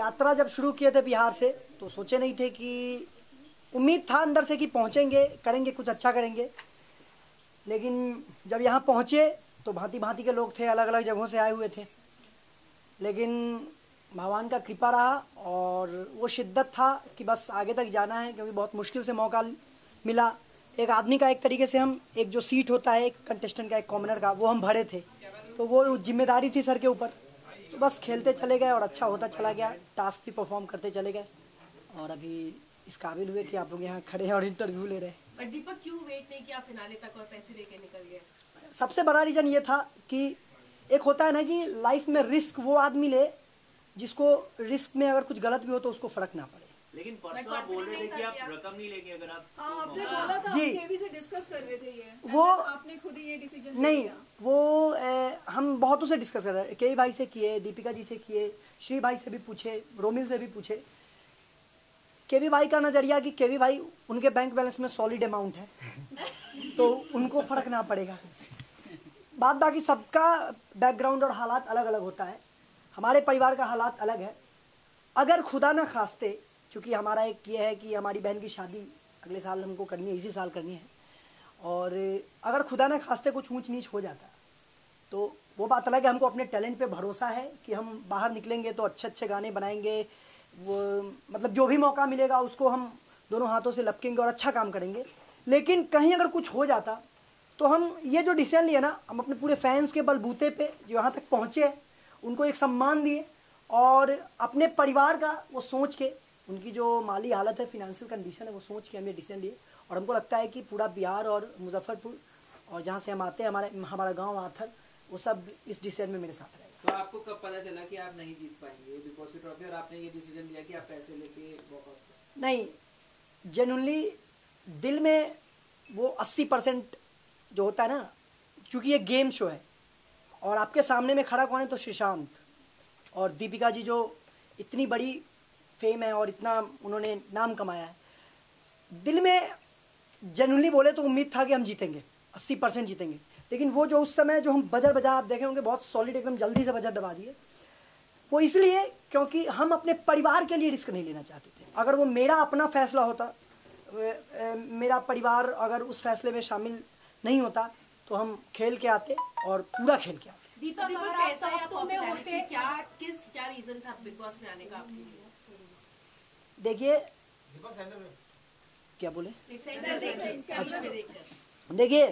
यात्रा जब शुरू किए थे बिहार से तो सोचे नहीं थे कि उम्मीद था अंदर से कि पहुँचेंगे, करेंगे, कुछ अच्छा करेंगे। लेकिन जब यहाँ पहुँचे तो भांति भांति के लोग थे अलग अलग जगहों से आए हुए थे। लेकिन भगवान का कृपा रहा और वो शिद्दत था कि बस आगे तक जाना है, क्योंकि बहुत मुश्किल से मौका मिला। एक आदमी का एक तरीके से हम, एक जो सीट होता है, एक कंटेस्टेंट का, एक कॉमनर का, वो हम भरे थे। तो वो ज़िम्मेदारी थी सर के ऊपर। तो बस खेलते चले गए और अच्छा होता चला गया। टास्क भी परफॉर्म करते चले गए। और अभी इस काबिल हुए कि आप लोग यहाँ खड़े हैं और इंटरव्यू ले रहे हैं। दीपक क्यों वेट नहीं किया फिनाले तक और पैसे लेके निकल गए? सबसे बड़ा रीज़न ये था कि एक होता है ना कि लाइफ में रिस्क वो आदमी ले जिसको रिस्क में अगर कुछ गलत भी हो तो उसको फ़र्क ना पड़े। लेकिन परसों आप बोल रहे थे कि आप रकम नहीं लेंगे अगर आप हाँ, आपने बोला था जी। से डिस्कस कर रहे थे ये। वो आपने खुद ही ये डिसीज़न नहीं वो ए, हम बहुतों से डिस्कस कर रहे हैं। कई भाई से किए दीपिका जी से किए श्री भाई से भी पूछे रोमिल से भी पूछे। केवी भाई का नज़रिया कि केवी भाई उनके बैंक बैलेंस में सॉलिड अमाउंट है। तो उनको फ़र्क ना पड़ेगा। बात बाकी सबका बैकग्राउंड और हालात अलग अलग होता है। हमारे परिवार का हालात अलग है। अगर खुदा ना खास्ते चूँकि हमारा एक ये है कि हमारी बहन की शादी अगले साल हमको करनी है इसी साल करनी है। और अगर खुदा ना खास्ते कुछ ऊंच नीच हो जाता तो वो बात अलग है, हमको अपने टैलेंट पे भरोसा है कि हम बाहर निकलेंगे तो अच्छे अच्छे गाने बनाएँगे, वो मतलब जो भी मौका मिलेगा उसको हम दोनों हाथों से लपकेंगे और अच्छा काम करेंगे। लेकिन कहीं अगर कुछ हो जाता तो हम ये जो डिसीज़न लिए ना, हम अपने पूरे फैंस के बलबूते पे जो यहाँ तक पहुँचे, उनको एक सम्मान दिए और अपने परिवार का वो सोच के, उनकी जो माली हालत है फिनेंशियल कंडीशन है, वो सोच के हमने डिसीज़न लिए। और हमको लगता है कि पूरा बिहार और मुजफ्फरपुर और जहाँ से हम आते हैं, हमारे, हमारा गाँव आथर वो सब इस डिसीज़न में मेरे साथ रहेगा। तो आपको कब पता चला कि आप नहीं जीत पाएँगे? की ट्रॉफी और आपने ये डिसीज़न लिया कि आप पैसे लेके वॉकआउट नहीं जेनुअनली दिल में वो 80 परसेंट जो होता है ना क्योंकि ये गेम शो है और आपके सामने में खड़ा कौन है? तो श्रीशांत और दीपिका जी जो इतनी बड़ी फेम है और इतना उन्होंने नाम कमाया है। दिल में जनरली बोले तो उम्मीद था कि हम जीतेंगे अस्सी परसेंट जीतेंगे। लेकिन वो जो उस समय जो हम बजर बजा आप देखे होंगे बहुत सॉलिड एकदम जल्दी से बजर दबा दिए। वो इसलिए क्योंकि हम अपने परिवार के लिए रिस्क नहीं लेना चाहते थे। अगर वो मेरा अपना फैसला होता मेरा परिवार अगर उस फैसले में शामिल नहीं होता तो हम खेल के आते और पूरा खेल के आते। दीपक अगर पैसा या पॉपुलैरिटी क्या किस क्या रीजन था बिग बॉस में आने का आपके लिए? देखिए क्या बोले? अच्छा देखिए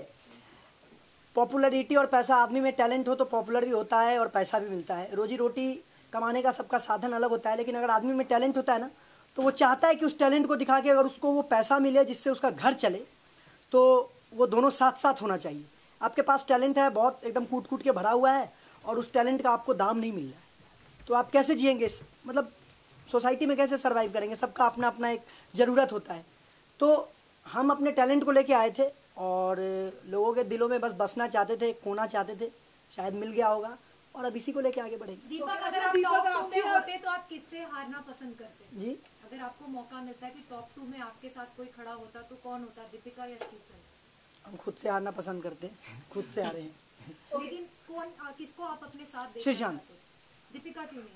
पॉपुलैरिटी और पैसा, आदमी में टैलेंट हो तो पॉपुलर भी होता है और पैसा भी मिलता है। रोजी रोटी कमाने का सबका साधन अलग होता है, लेकिन अगर आदमी में टैलेंट होता है ना तो वो चाहता है कि उस टैलेंट को दिखा के अगर उसको वो पैसा मिले जिससे उसका घर चले तो वो दोनों साथ साथ होना चाहिए। आपके पास टैलेंट है, बहुत एकदम कूट कूट के भरा हुआ है और उस टैलेंट का आपको दाम नहीं मिल रहा है। तो आप कैसे जिएँगे मतलब सोसाइटी में कैसे सर्वाइव करेंगे? सबका अपना अपना एक ज़रूरत होता है। तो हम अपने टैलेंट को लेके आए थे और लोगों के दिलों में बस बसना चाहते थे खोना चाहते थे शायद मिल गया होगा और अब इसी को लेके आगे बढ़ेंगे। दीपक अगर आप टॉप टू में होते तो आप किससे हारना पसंद करते? जी। अगर आपको मौका मिलता है कि टॉप टू में आपके साथ कोई खड़ा होता तो कौन होता दीपिका या श्रीसर हम खुद से हारना पसंद करते हैं खुद से हारे हैं। लेकिन कौन किसको आप अपने साथ श्रीशांत दीपिका क्यों नहीं?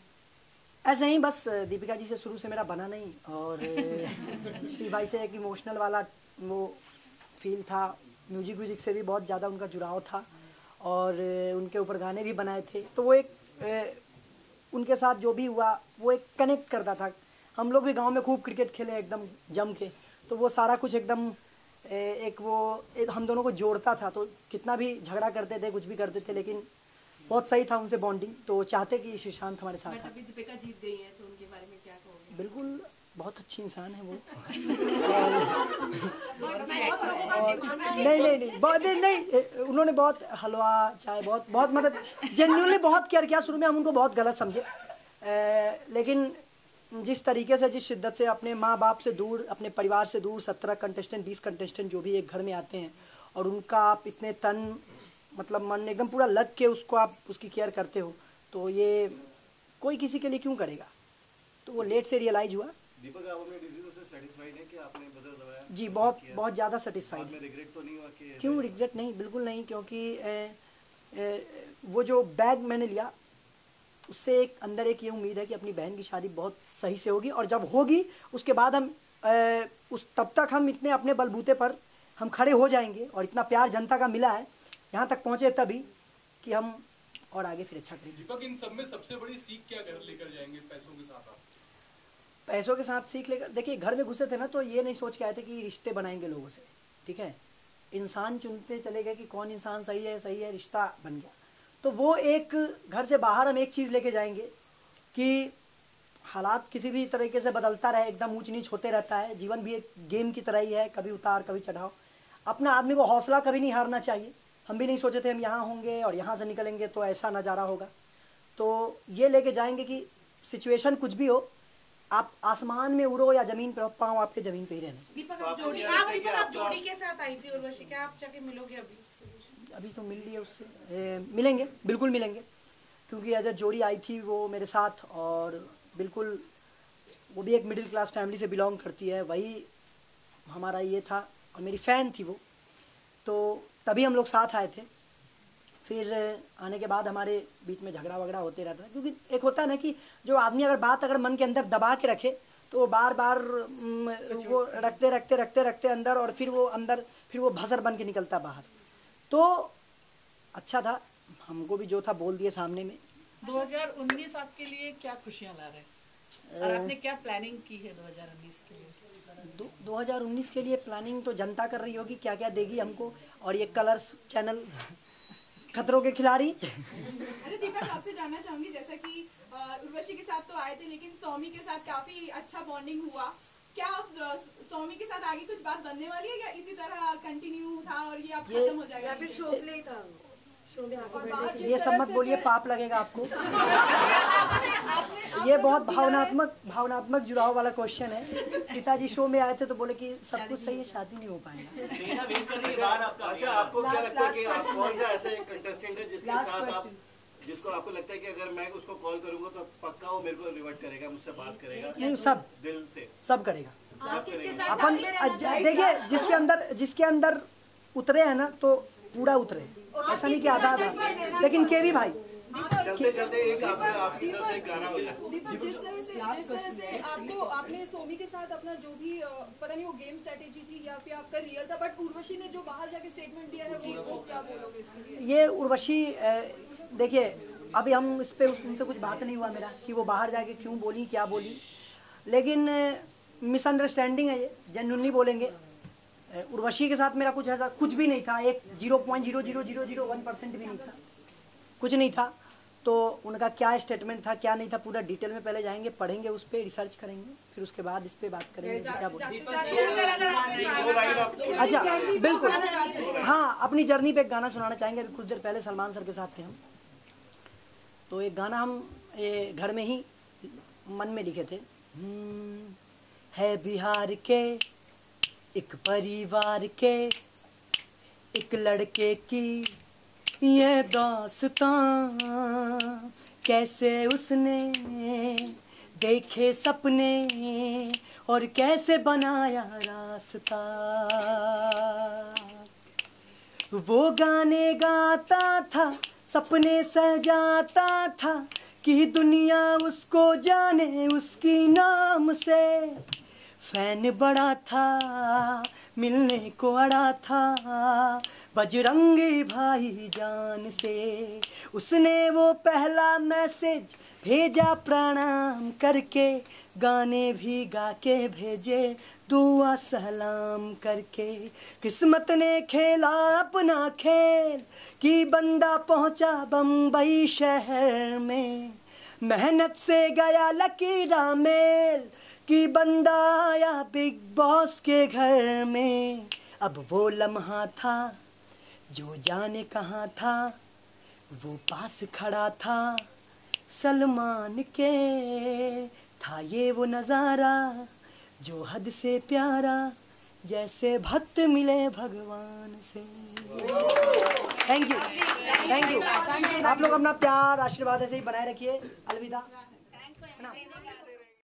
ऐसे ही बस दीपिका जी से शुरू से मेरा बना नहीं और श्री भाई से एक इमोशनल वाला वो फील था। म्यूज़िक व्यूजिक से भी बहुत ज़्यादा उनका जुड़ाव था और उनके ऊपर गाने भी बनाए थे। तो वो एक उनके साथ जो भी हुआ वो एक कनेक्ट करता था। हम लोग भी गाँव में खूब क्रिकेट खेले एकदम जम के। तो वो सारा कुछ एकदम एक वो एक हम दोनों को जोड़ता था। तो कितना भी झगड़ा करते थे कुछ भी करते थे लेकिन बहुत सही था उनसे बॉन्डिंग तो चाहते कि श्रीशांत हमारे साथ दीपिका जीत गई है तो उनके बारे में क्या कहोगे? बिल्कुल बहुत अच्छी इंसान है वो। और नहीं नहीं नहीं बहुत नहीं, नहीं उन्होंने बहुत हलवा चाय बहुत बहुत मतलब जेन्यूनली बहुत केयर किया। शुरू में हम उनको बहुत गलत समझे। लेकिन जिस तरीके से जिस शिद्दत से अपने माँ बाप से दूर अपने परिवार से दूर सत्रह कंटेस्टेंट बीस कंटेस्टेंट जो भी एक घर में आते हैं और उनका आप इतने तन मतलब मन एकदम पूरा लग के उसको आप उसकी केयर करते हो तो ये कोई किसी के लिए क्यों करेगा? तो वो लेट से रियलाइज़ हुआ। दीपक आप अपने डिसीज़न से सेटिस्फाइड हैं कि आपने बदल दबाया? जी बहुत बहुत ज़्यादा सेटिस्फाइड रिग्रेट तो नहीं हुआ कि क्यों रिग्रेट नहीं? बिल्कुल नहीं क्योंकि ए, ए, वो जो बैग मैंने लिया उससे एक अंदर एक ये उम्मीद है कि अपनी बहन की शादी बहुत सही से होगी और जब होगी उसके बाद हम अ, उस तब तक हम इतने अपने बलबूते पर हम खड़े हो जाएँगे और इतना प्यार जनता का मिला है यहाँ तक पहुँचे तभी कि हम और आगे फिर अच्छा करेंगे। दीपक इन सब में सबसे बड़ी सीख क्या घर लेकर जाएँगे पैसों के साथ आप? पैसों के साथ सीख लेकर देखिए, घर में घुसे थे ना तो ये नहीं सोच के आए थे कि रिश्ते बनाएँगे लोगों से, ठीक है? इंसान चुनते चले गए कि कौन इंसान सही है सही है, रिश्ता बन गया। तो वो एक, घर से बाहर हम एक चीज़ लेके जाएँगे कि हालात किसी भी तरीके से बदलता रहे, एकदम ऊंच नीच होते रहता है, जीवन भी एक गेम की तरह ही है, कभी उतार, कभी चढ़ाव। अपना आदमी को हौसला कभी नहीं हारना चाहिए। हम भी नहीं सोचे थे हम यहाँ होंगे और यहाँ से निकलेंगे तो ऐसा नज़ारा होगा। तो ये लेके जाएँगे कि सिचुएशन कुछ भी हो आप आसमान में उड़ो या ज़मीन पर पाँव आपके ज़मीन पे ही रहना चाहिए। दीपक तो आप जोड़ी आप है दीपक आप जोड़ी के साथ आई थी उर्वशी क्या आप जाके मिलोगे अभी? अभी तो मिल लिए उससे। ए, मिलेंगे बिल्कुल मिलेंगे। क्योंकि अगर जोड़ी आई थी वो मेरे साथ और बिल्कुल वो भी एक मिडिल क्लास फैमिली से बिलोंग करती है वही हमारा ये था और मेरी फ़ैन थी वो। तो तभी हम लोग साथ आए थे। फिर आने के बाद हमारे बीच में झगड़ा वगड़ा होते रहता है। क्योंकि एक होता है ना कि जो आदमी अगर बात अगर मन के अंदर दबा के रखे तो वो बार बार वो रखते रखते रखते रखते अंदर और फिर वो अंदर फिर वो भसर बन के निकलता बाहर। तो अच्छा था। हमको भी जो था बोल दिए सामने में। 2019 आपके लिए क्या खुशियाँ ला रहे? हैं और आपने क्या प्लानिंग की है 2019 के लिए? दो, 2019 के लिए प्लानिंग तो जनता कर रही होगी क्या क्या देगी हमको। और ये कलर्स चैनल खतरों के खिलाड़ी। अरे दीपक आपसे जानना चाहूँगी जैसा कि उर्वशी के साथ तो आए थे लेकिन सौमी के साथ काफ़ी अच्छा बॉन्डिंग हुआ। क्या आप सौमी के साथ आगे कुछ बात बनने वाली है या इसी तरह कंटिन्यू था और ये अब खत्म हो जाएगा? या फिर शो प्ले था। ये सब मत बोलिए पाप लगेगा आपको। ये बहुत भावनात्मक भावनात्मक जुड़ाव वाला क्वेश्चन है। पिताजी शो में आए थे तो बोले कि सब कुछ सही है शादी नहीं हो पाएगा। अच्छा आपको क्या लगता है कि आप कौन सा ऐसा कंटेस्टेंट है जिसके साथ आप जिसको आपको लगता है कि अगर मैं उसको कॉल करूँगा तो पक्का वो मेरे को रिवर्ट करेगा मुझसे बात करेगा। नहीं सब। दिल से। सब करेगा। अपन देखिए जिसके अंदर जिसके अंदर उतरे हैं ना तो पूरा उतरे। ऐसा नहीं कि आधा आधा। लेकिन केवी भाई। चलते चलते एक आपका आपकी तरफ़ से गाना हो जाए दीपक जिस तरह से जिस तरह से आपको आपने सोमी के साथ अपना जो भी पता नहीं वो गेम स्ट्रेटेजी थी या फिर आपका रियल था बट उर्वशी ने जो बाहर जाके स्टेटमेंट दिया है वो वो क्या बोलोगे इसके लिए? ये उर्वशी देखिए अभी हम इस पे उनसे कुछ बात नहीं हुआ मेरा कि वो बाहर जाके क्यों बोली क्या बोली। लेकिन मिसअंडरस्टैंडिंग है ये जेन्यूनली बोलेंगे। उर्वशी के साथ मेरा कुछ ऐसा कुछ भी नहीं था। एक zero point zero zero zero zero one percent भी नहीं था। कुछ नहीं था। तो उनका क्या स्टेटमेंट था क्या नहीं था पूरा डिटेल में पहले जाएँगे पढ़ेंगे उस पर रिसर्च करेंगे फिर उसके बाद इस पर बात करेंगे क्या बोलेंगे आप अच्छा बिल्कुल। हाँ अपनी जर्नी पे एक गाना सुनाना चाहेंगे अभी कुछ देर पहले सलमान सर के साथ थे हम। तो एक गाना हम ये घर में ही मन में लिखे थे। हम्म, है बिहार के एक परिवार के, एक लड़के की ये दास्तां। कैसे उसने देखे सपने और कैसे बनाया रास्ता। वो गाने गाता था, सपने सजाता था कि दुनिया उसको जाने उसकी नाम से। फ़ैन बड़ा था, मिलने को अड़ा था। बजरंगी भाई जान से उसने वो पहला मैसेज भेजा प्रणाम करके। गाने भी गा के भेजे, दुआ सलाम करके। किस्मत ने खेला अपना खेल, कि बंदा पहुँचा बम्बई शहर में। मेहनत से गया लकीरा मेल कि बंदा आया बिग बॉस के घर में। अब वो लम्हा था जो जाने कहाँ था वो पास खड़ा था सलमान के। था ये वो नज़ारा जो हद से प्यारा जैसे भक्त मिले भगवान से। थैंक यू थैंक यू आप लोग अपना प्यार आशीर्वाद ऐसे ही बनाए रखिए। अलविदा। है ना?